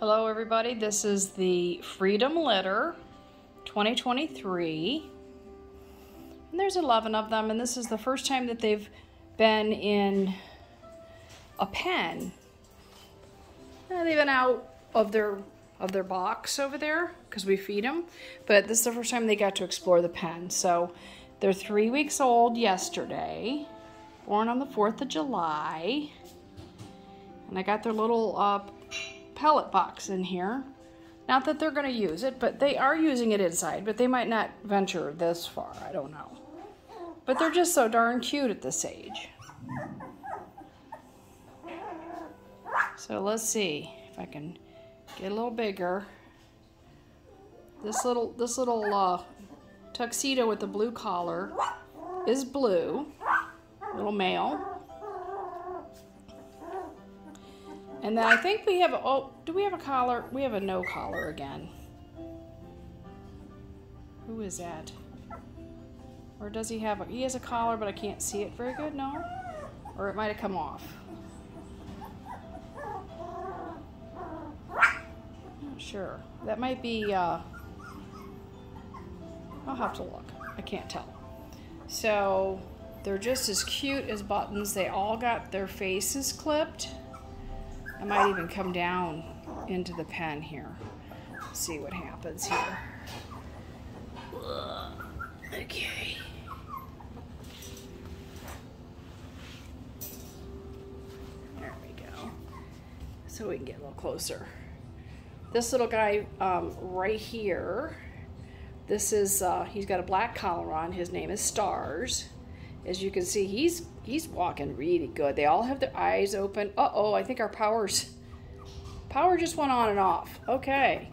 Hello everybody, this is the Freedom Litter 2023. And there's 11 of them and this is the first time that they've been in a pen. Uh, they've been out of their of their box over there because we feed them, but this is the first time they got to explore the pen. So they're three weeks old yesterday, born on the 4th of July. And I got their little uh, pellet box in here. Not that they're going to use it, but they are using it inside, but they might not venture this far. I don't know. But they're just so darn cute at this age. So let's see if I can get a little bigger. This little this little uh, tuxedo with the blue collar is blue, little male. And then I think we have, oh, do we have a collar? We have a no collar again. Who is that? Or does he have a, he has a collar, but I can't see it very good, no? Or it might have come off. Not sure. That might be, uh, I'll have to look. I can't tell. So, they're just as cute as buttons. They all got their faces clipped. I might even come down into the pen here. See what happens here. Okay. There we go. So we can get a little closer. This little guy um, right here, this is, uh, he's got a black collar on. His name is Stars. As you can see, he's he's walking really good. They all have their eyes open. Uh-oh, I think our power's... Power just went on and off. Okay.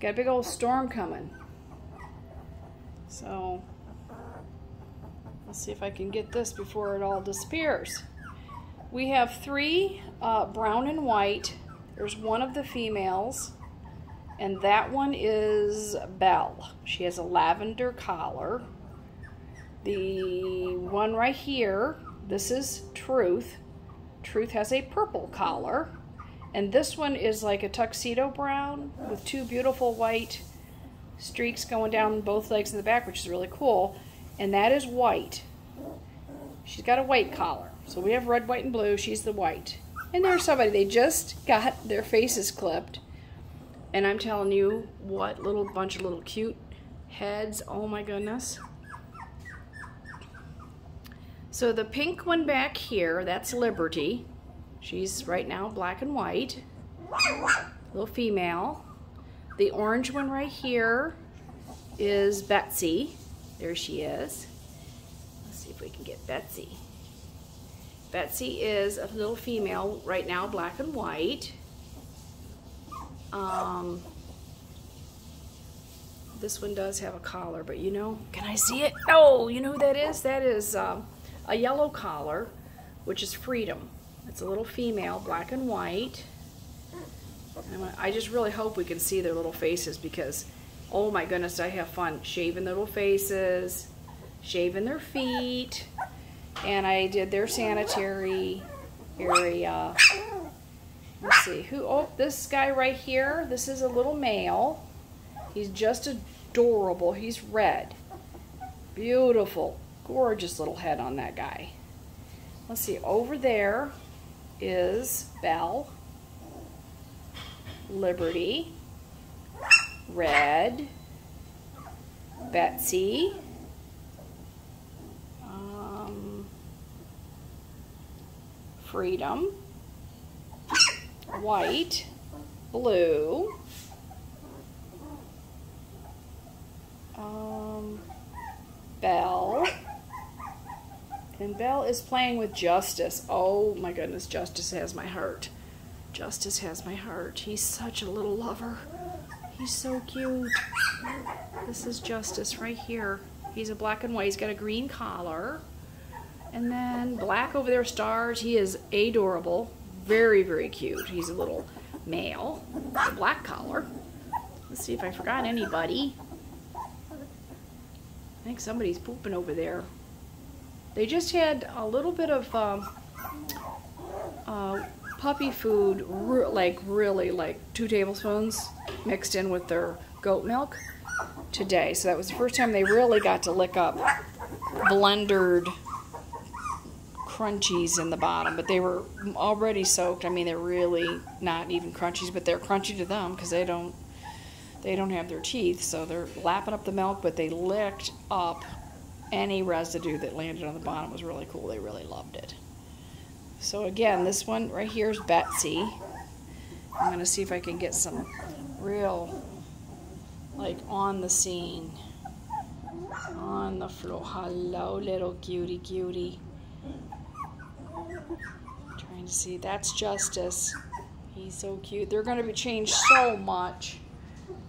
Got a big old storm coming. So, let's see if I can get this before it all disappears. We have three uh, brown and white. There's one of the females. And that one is Belle. She has a lavender collar. The one right here, this is Truth. Truth has a purple collar. And this one is like a tuxedo brown with two beautiful white streaks going down both legs in the back, which is really cool. And that is white. She's got a white collar. So we have red, white, and blue. She's the white. And there's somebody, they just got their faces clipped. And I'm telling you, what little bunch of little cute heads. Oh my goodness. So the pink one back here, that's Liberty. She's right now black and white. Little female. The orange one right here is Betsy. There she is. Let's see if we can get Betsy. Betsy is a little female right now, black and white. Um, this one does have a collar, but you know, can I see it? Oh, you know who that is? That is um, a yellow collar, which is Freedom. It's a little female, black and white. I just really hope we can see their little faces because, oh my goodness, I have fun shaving their little faces, shaving their feet, and I did their sanitary area. Let's see, who, oh, this guy right here, this is a little male. He's just adorable. He's red. Beautiful. Gorgeous little head on that guy. Let's see, over there is Belle, Liberty, Red, Betsy, um, Freedom, White, Blue, um, Belle, and Belle is playing with Justice. Oh my goodness, Justice has my heart. Justice has my heart. He's such a little lover. He's so cute. This is Justice right here. He's a black and white. He's got a green collar. And then black over there, stars. He is adorable. Very, very cute. He's a little male. Black collar. Let's see if I forgot anybody. I think somebody's pooping over there. They just had a little bit of um, uh, puppy food, re- like really like two tablespoons mixed in with their goat milk today. So that was the first time they really got to lick up blendered crunchies in the bottom, but they were already soaked. I mean, they're really not even crunchies, but they're crunchy to them because they don't they don't have their teeth, so they're lapping up the milk, but they licked up any residue that landed on the bottom. Was really cool. They really loved it. So again, this one right here is Betsy. I'm gonna see if I can get some real like on the scene on the floor. Hello, little cutie cutie. Trying to see. That's Justice. He's so cute. They're going to be changed so much.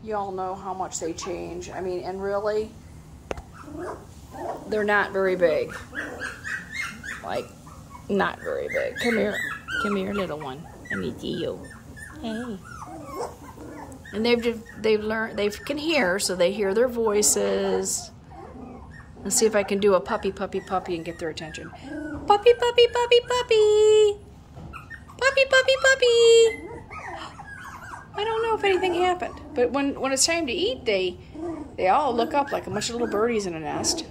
Y'all know how much they change. I mean, and really, they're not very big. Like, not very big. Come here. Come here, little one. Let me see you. Hey. And they've just, they've learned they can hear, so they hear their voices. Let's see if I can do a puppy, puppy, puppy and get their attention. Puppy, puppy, puppy, puppy. Puppy, puppy, puppy. I don't know if anything happened, but when when it's time to eat, they they all look up like a bunch of little birdies in a nest.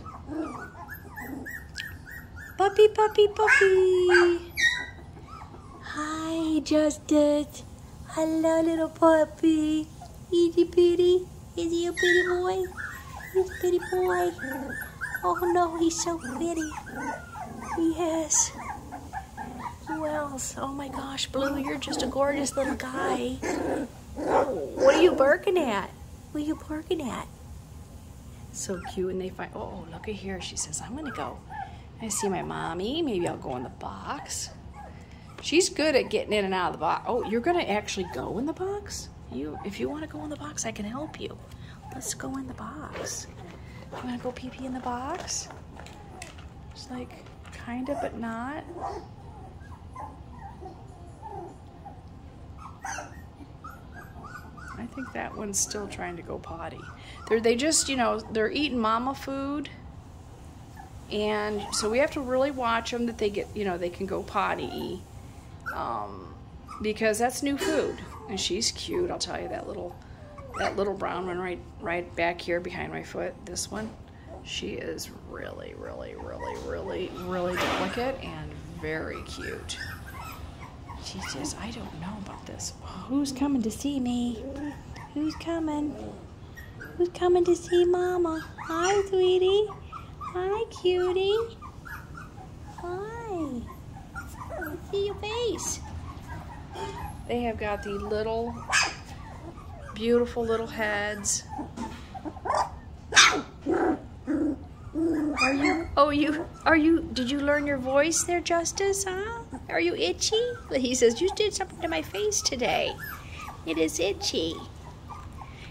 Puppy, puppy, puppy. Hi, Justice. Hello, little puppy. Is he pretty? Is he a pretty boy? He's a pretty boy. Oh no, he's so pretty. Yes. Who else? Oh my gosh, Blue, you're just a gorgeous little guy. What are you barking at? What are you barking at? So cute, and they find. Oh, look at here. She says, "I'm gonna go." I see my mommy. Maybe I'll go in the box. She's good at getting in and out of the box. Oh, you're gonna actually go in the box? You, if you want to go in the box, I can help you. Let's go in the box. You want to go pee pee in the box? It's like kind of, but not. I think that one's still trying to go potty. They're they just you know they're eating mama food, and so we have to really watch them that they get you know they can go potty, um, because that's new food. And she's cute. I'll tell you that little that little brown one right right back here behind my foot. This one, she is really really really really really delicate and very cute. She says, I don't know about this. Who's coming to see me? Who's coming? Who's coming to see Mama? Hi, sweetie. Hi, cutie. Hi. See your face. They have got the little, beautiful little heads. Are you? Oh, you? Are you? Did you learn your voice there, Justice? Huh? Are you itchy? He says you did something to my face today. It is itchy.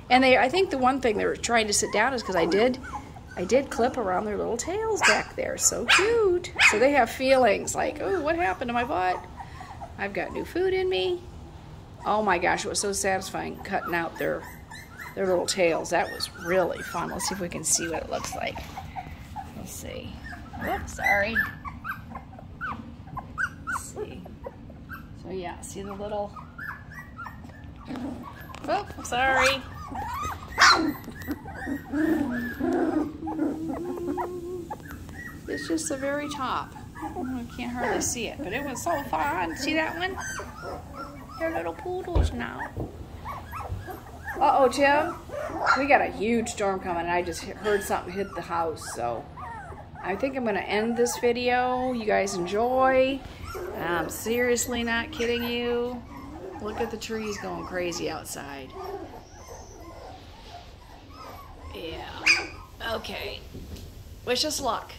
And they, I think the one thing they were trying to sit down is because I did, I did clip around their little tails back there. So cute. So they have feelings like, oh, what happened to my butt? I've got new food in me. Oh my gosh, it was so satisfying cutting out their, their little tails. That was really fun. Let's see if we can see what it looks like. Let's see. Oops, sorry. Let's see. So yeah, see the little. Oh, sorry. It's just the very top. I can't hardly see it, but it was so fun. See that one? They're little poodles now. Uh-oh, Tim. We got a huge storm coming, and I just heard something hit the house, so I think I'm going to end this video. You guys enjoy. I'm seriously not kidding you. Look at the trees going crazy outside. Yeah. Okay. Wish us luck.